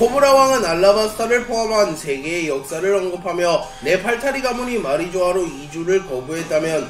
코브라 왕은 알라바스타를 포함한 세계의 역사를 언급하며 네팔타리 가문이 마리조아로 이주를 거부했다면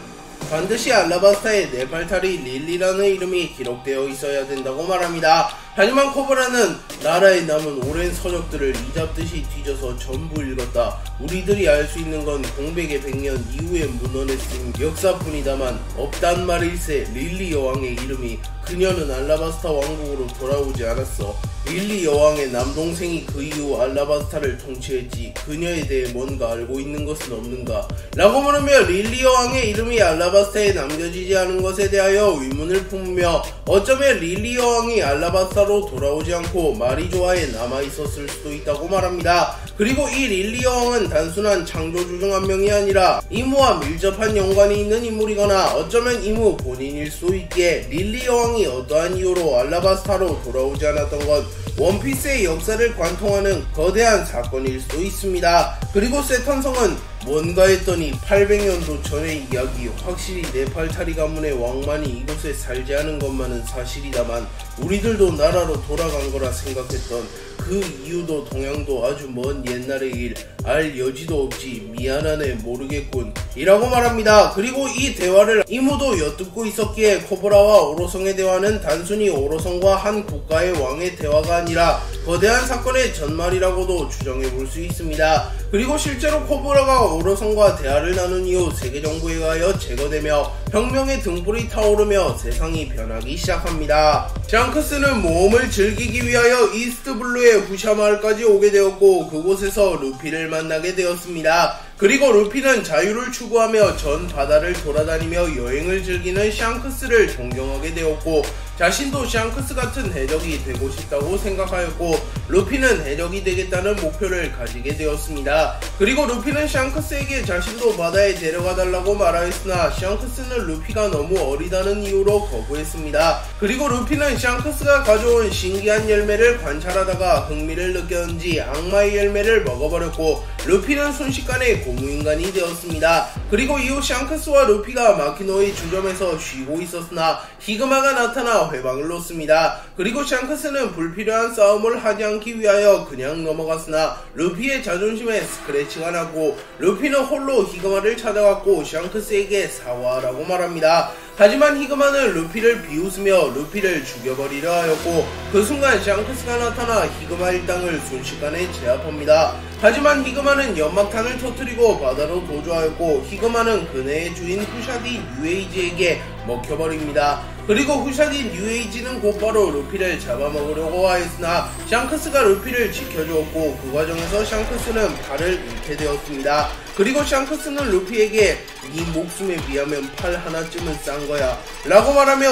반드시 알라바스타에 네팔타리 릴리라는 이름이 기록되어 있어야 된다고 말합니다. 하지만 코브라는 나라에 남은 오랜 서적들을 이잡듯이 뒤져서 전부 읽었다. 우리들이 알 수 있는 건 공백의 100년 이후에 문헌에 쓴 역사뿐이다만 없단 말일세 릴리 여왕의 이름이 그녀는 알라바스타 왕국으로 돌아오지 않았어. 릴리 여왕의 남동생이 그 이후 알라바스타를 통치했지. 그녀에 대해 뭔가 알고 있는 것은 없는가? 라고 물으며 릴리 여왕의 이름이 알라바스타에 남겨지지 않은 것에 대하여 의문을 품으며 어쩌면 릴리 여왕이 알라바스타 로 돌아오지 않고 마리조아에 남아 있었을 수도 있다고 말합니다. 그리고 이 릴리 여왕은 단순한 창조주 중 한 명이 아니라 이무와 밀접한 연관이 있는 인물이거나 어쩌면 이무 본인일 수도 있기에 릴리 여왕이 어떠한 이유로 알라바스타로 돌아오지 않았던 것 원피스의 역사를 관통하는 거대한 사건일 수도 있습니다. 그리고 세턴성은 뭔가 했더니 800년도 전의 이야기 확실히 네팔타리 가문의 왕만이 이곳에 살지 않은 것만은 사실이다만 우리들도 나라로 돌아간 거라 생각했던 그 이유도 동양도 아주 먼 옛날의 일 알 여지도 없지 미안하네 모르겠군 이라고 말합니다. 그리고 이 대화를 이무도 엿듣고 있었기에 코브라와 오로성의 대화는 단순히 오로성과 한 국가의 왕의 대화가 아니라 거대한 사건의 전말이라고도 추정해 볼 수 있습니다 그리고 실제로 코브라가 오로성과 대화를 나눈 이후 세계 정부에 의하여 제거되며 혁명의 등불이 타오르며 세상이 변하기 시작합니다. 샹크스는 모험을 즐기기 위하여 이스트 블루의 후샤 마을까지 오게 되었고 그곳에서 루피를 만나게 되었습니다. 그리고 루피는 자유를 추구하며 전 바다를 돌아다니며 여행을 즐기는 샹크스를 존경하게 되었고 자신도 샹크스 같은 해적이 되고 싶다고 생각하였고 루피는 해적이 되겠다는 목표를 가지게 되었습니다. 그리고 루피는 샹크스에게 자신도 바다에 데려가 달라고 말하였으나 샹크스는 루피가 너무 어리다는 이유로 거부했습니다. 그리고 루피는 샹크스가 가져온 신기한 열매를 관찰하다가 흥미를 느꼈는지 악마의 열매를 먹어버렸고 루피는 순식간에 고무인간이 되었습니다. 그리고 이후 샹크스와 루피가 마키노의 주점에서 쉬고 있었으나 히그마가 나타나 회방을 놓습니다. 그리고 샹크스는 불필요한 싸움을 하지 않기 위하여 그냥 넘어갔으나 루피의 자존심에 스크래치가 나고 루피는 홀로 히그마를 찾아갔고 샹크스에게 사과하라고 말합니다. 하지만 히그마는 루피를 비웃으며 루피를 죽여버리려 하였고 그 순간 샹크스가 나타나 히그마 일당을 순식간에 제압합니다. 하지만 히그마는 연막탄을 터뜨리고 바다로 도주하였고 히그마는 그네의 주인 후샤디 뉴에이지에게 먹혀버립니다. 그리고 후샤디 뉴에이지는 곧바로 루피를 잡아먹으려고 하였으나 샹크스가 루피를 지켜주었고 그 과정에서 샹크스는 팔을 잃게 되었습니다. 그리고 샹크스는 루피에게 네 목숨에 비하면 팔 하나쯤은 싼 거야 라고 말하며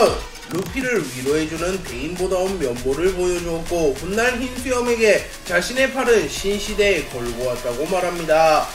루피를 위로해주는 대인보다운 면모를 보여주었고 훗날 흰수염에게 자신의 팔은 신시대에 걸고 왔다고 말합니다.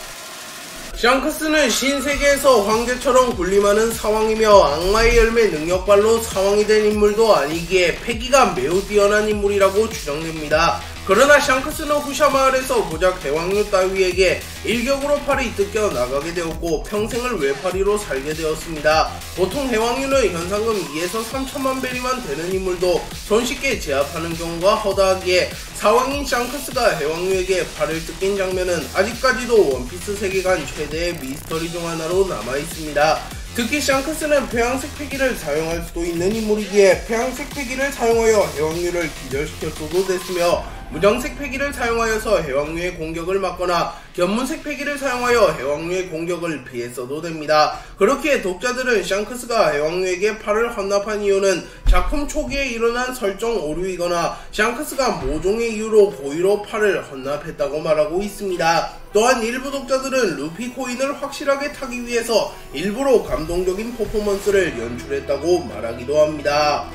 샹크스는 신세계에서 황제처럼 군림하는 사왕이며 악마의 열매 능력발로 사왕이 된 인물도 아니기에 패기가 매우 뛰어난 인물이라고 추정됩니다. 그러나 샹크스는 후샤 마을에서 고작 대왕류 따위에게 일격으로 팔이 뜯겨 나가게 되었고 평생을 외파리로 살게 되었습니다. 보통 해왕류는 현상금 2에서 3천만 베리만 되는 인물도 손쉽게 제압하는 경우가 허다하기에 사왕인 샹크스가 해왕류에게 팔을 뜯긴 장면은 아직까지도 원피스 세계관 최대의 미스터리 중 하나로 남아있습니다. 특히 샹크스는 폐왕색 패기를 사용할 수도 있는 인물이기에 폐왕색 패기를 사용하여 해왕류를 기절시켰어도 됐으며 무정색 패기를 사용하여서 해왕류의 공격을 막거나 견문색 패기를 사용하여 해왕류의 공격을 피했어도 됩니다. 그렇게 독자들은 샹크스가 해왕류에게 팔을 헌납한 이유는 작품 초기에 일어난 설정 오류이거나 샹크스가 모종의 이유로 고의로 팔을 헌납했다고 말하고 있습니다. 또한 일부 독자들은 루피 코인을 확실하게 타기 위해서 일부러 감동적인 퍼포먼스를 연출했다고 말하기도 합니다.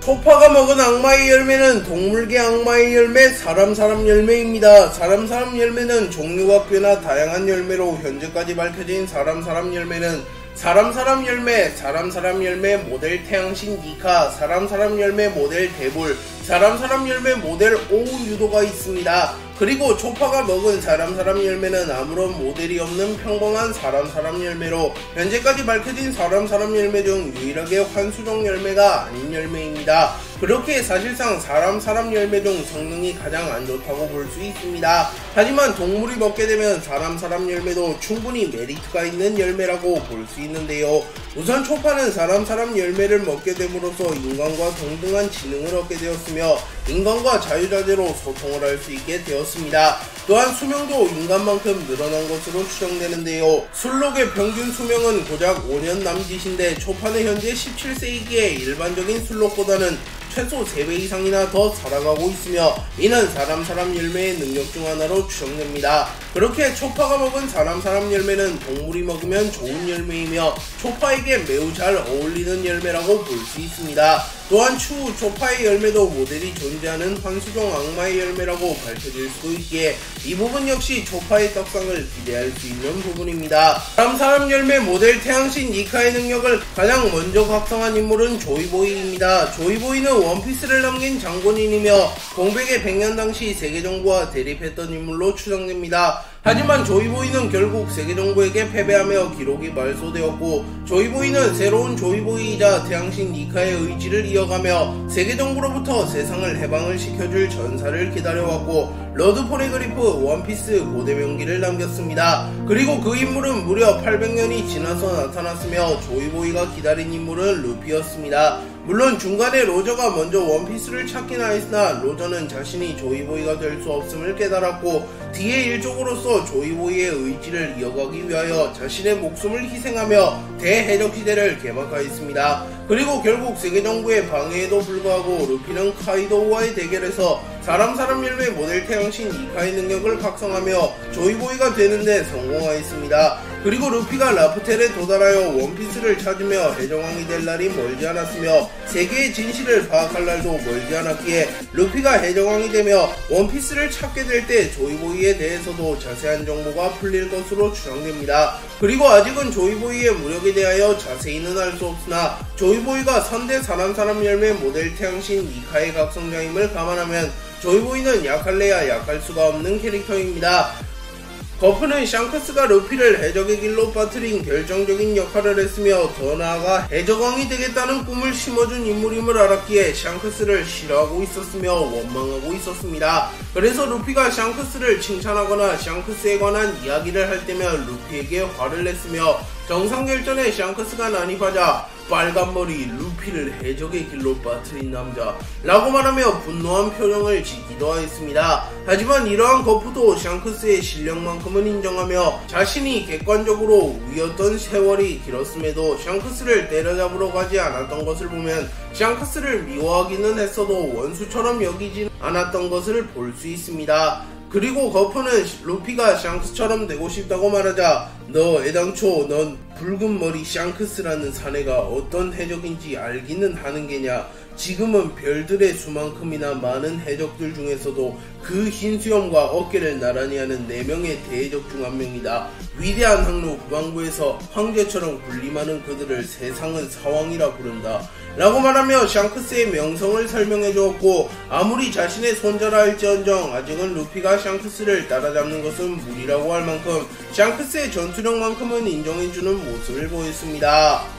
소파가 먹은 악마의 열매는 동물계 악마의 열매, 사람 사람 열매입니다. 사람 사람 열매는 종류가 꽤나 다양한 열매로 현재까지 밝혀진 사람 사람 열매는 사람 사람 열매, 사람 사람 열매 모델 태양신 니카, 사람 사람 열매 모델 대불, 사람 사람 열매 모델 오우 유도가 있습니다. 그리고 초파가 먹은 사람 사람 열매는 아무런 모델이 없는 평범한 사람 사람 열매로 현재까지 밝혀진 사람 사람 열매 중 유일하게 환수종 열매가 아닌 열매입니다. 그렇게 사실상 사람 사람 열매 중 성능이 가장 안 좋다고 볼 수 있습니다. 하지만 동물이 먹게 되면 사람 사람 열매도 충분히 메리트가 있는 열매라고 볼 수 있는데요. 우선 초파는 사람 사람 열매를 먹게 됨으로써 인간과 동등한 지능을 얻게 되었으며 인간과 자유자재로 소통을 할 수 있게 되었습니다. 또한 수명도 인간만큼 늘어난 것으로 추정되는데요. 술록의 평균 수명은 고작 5년 남짓인데 초파는 현재 17세이기에 일반적인 술록보다는 최소 3배 이상이나 더 살아가고 있으며 이는 사람 사람 열매의 능력 중 하나로 추정됩니다. 그렇게 초파가 먹은 사람 사람 열매는 동물이 먹으면 좋은 열매이며 초파에게 매우 잘 어울리는 열매라고 볼 수 있습니다. 또한 추후 초파의 열매도 모델이 존재하는 환수종 악마의 열매라고 밝혀질 수도 있기에 이 부분 역시 초파의 떡상을 기대할 수 있는 부분입니다. 다음 사람 열매 모델 태양신 니카의 능력을 가장 먼저 각성한 인물은 조이보이입니다. 조이보이는 원피스를 남긴 장본인이며 공백의 100년 당시 세계정부와 대립했던 인물로 추정됩니다. 하지만 조이보이는 결국 세계정부에게 패배하며 기록이 말소되었고 조이보이는 새로운 조이보이이자 태양신 니카의 의지를 이어가며 세계정부로부터 세상을 해방을 시켜줄 전사를 기다려왔고 로드 포네그리프 원피스 고대 병기를 남겼습니다. 그리고 그 인물은 무려 800년이 지나서 나타났으며 조이보이가 기다린 인물은 루피였습니다. 물론 중간에 로저가 먼저 원피스를 찾긴 하였으나 로저는 자신이 조이보이가 될 수 없음을 깨달았고 D의 일족으로서 조이보이의 의지를 이어가기 위하여 자신의 목숨을 희생하며 대해적 시대를 개막하였습니다. 그리고 결국 세계 정부의 방해에도 불구하고 루피는 카이도우와의 대결에서 사람 사람 열매 모델 태양신 니카의 능력을 각성하며 조이보이가 되는데 성공하였습니다. 그리고 루피가 라프텔에 도달하여 원피스를 찾으며 해적왕이 될 날이 멀지 않았으며 세계의 진실을 파악할 날도 멀지 않았기에 루피가 해적왕이 되며 원피스를 찾게 될 때 조이보이에 대해서도 자세한 정보가 풀릴 것으로 추정됩니다. 그리고 아직은 조이보이의 무력에 대하여 자세히는 알 수 없으나 조이보이가 선대 사람 사람 열매 모델 태양신 이카의 각성자임을 감안하면 조이보이는 약할래야 약할 수가 없는 캐릭터입니다. 거프는 샹크스가 루피를 해적의 길로 빠뜨린 결정적인 역할을 했으며 더 나아가 해적왕이 되겠다는 꿈을 심어준 인물임을 알았기에 샹크스를 싫어하고 있었으며 원망하고 있었습니다. 그래서 루피가 샹크스를 칭찬하거나 샹크스에 관한 이야기를 할 때면 루피에게 화를 냈으며 정상결전에 샹크스가 난입하자 빨간머리 루피를 해적의 길로 빠뜨린 남자 라고 말하며 분노한 표정을 짓기도 하였습니다. 하지만 이러한 거푸도 샹크스의 실력만큼은 인정하며 자신이 객관적으로 위였던 세월이 길었음에도 샹크스를 때려잡으러 가지 않았던 것을 보면 샹크스를 미워하기는 했어도 원수처럼 여기진 않았던 것을 볼 수 있습니다. 그리고 거푸는 루피가 샹크스처럼 되고 싶다고 말하자 너 애당초 넌 붉은 머리 샹크스라는 사내가 어떤 해적인지 알기는 하는 게냐 지금은 별들의 수만큼이나 많은 해적들 중에서도 그 흰 수염과 어깨를 나란히 하는 4명의 대해적 중 한 명이다. 위대한 항로 후방부에서 황제처럼 군림하는 그들을 세상은 사왕이라 부른다. 라고 말하며 샹크스의 명성을 설명해 주었고 아무리 자신의 손자라 할지언정 아직은 루피가 샹크스를 따라잡는 것은 무리라고 할 만큼 샹크스의 전투력만큼은 인정해주는 모습을 보였습니다.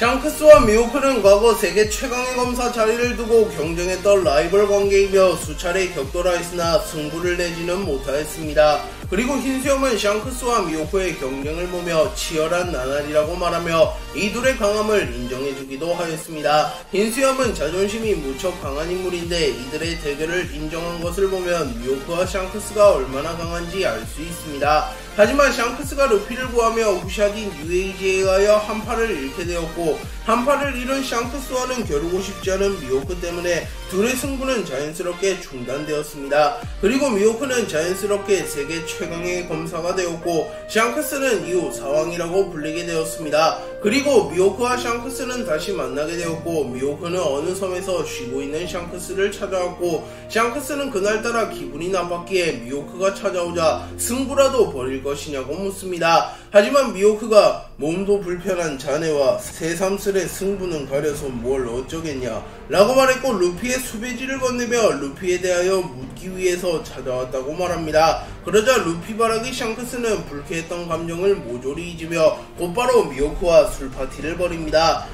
샹크스와 미오크는 과거 세계 최강의 검사 자리를 두고 경쟁했던 라이벌 관계이며 수차례 격돌하였으나 승부를 내지는 못하였습니다. 그리고 흰수염은 샹크스와 미오크의 경쟁을 보며 치열한 나날이라고 말하며 이 둘의 강함을 인정해주기도 하였습니다. 흰수염은 자존심이 무척 강한 인물인데 이들의 대결을 인정한 것을 보면 미오크와 샹크스가 얼마나 강한지 알 수 있습니다. 하지만 샹크스가 루피를 구하며 후샤딘 UAG에 의하여 한 팔을 잃게 되었고 한 팔을 잃은 샹크스와는 겨루고 싶지 않은 미호크 때문에 둘의 승부는 자연스럽게 중단되었습니다. 그리고 미호크는 자연스럽게 세계 최강의 검사가 되었고 샹크스는 이후 사왕이라고 불리게 되었습니다. 그리고 미호크와 샹크스는 다시 만나게 되었고 미호크는 어느 섬에서 쉬고 있는 샹크스를 찾아왔고 샹크스는 그날따라 기분이 나빴기에 미호크가 찾아오자 승부라도 벌일 것이냐고 묻습니다. 하지만 미호크가 몸도 불편한 자네와 새삼스레 승부는 가려서 뭘 어쩌겠냐 라고 말했고 루피의 수배지를 건네며 루피에 대하여 묻기 위해서 찾아왔다고 말합니다. 그러자 루피 바라기 샹크스는 불쾌했던 감정을 모조리 잊으며 곧바로 미호크와 술 파티를 벌입니다.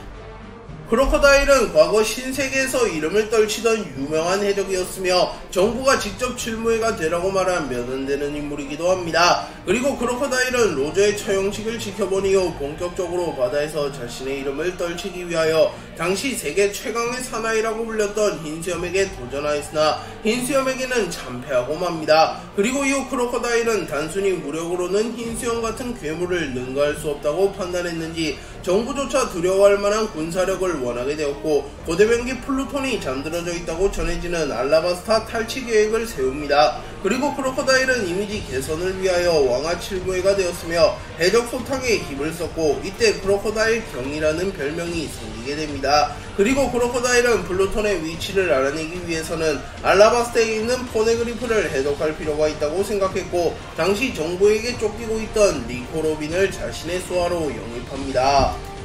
크로커다일은 과거 신세계에서 이름을 떨치던 유명한 해적이었으며 정부가 직접 실무회가 되라고 말한 몇 안 되는 인물이기도 합니다. 그리고 크로커다일은 로저의 처형식을 지켜본 이후 본격적으로 바다에서 자신의 이름을 떨치기 위하여 당시 세계 최강의 사나이라고 불렸던 흰수염에게 도전하였으나 흰수염에게는 참패하고 맙니다. 그리고 이후 크로커다일은 단순히 무력으로는 흰수염 같은 괴물을 능가할 수 없다고 판단했는지 정부조차 두려워할 만한 군사력을 원하게 되었고 고대변기 플루톤이 잠들어져 있다고 전해지는 알라바스타 탈취 계획을 세웁니다. 그리고 크로커다일은 이미지 개선을 위하여 왕아 칠무회가 되었으며 해적 소탕에 힘을 썼고 이때 크로커다일 경이라는 별명이 생기게 됩니다. 그리고 크로커다일은 플루톤의 위치를 알아내기 위해서는 알라바스타에 있는 포네그리프를 해독할 필요가 있다고 생각했고 당시 정부에게 쫓기고 있던 리코로빈을 자신의 수하로 영입합니다.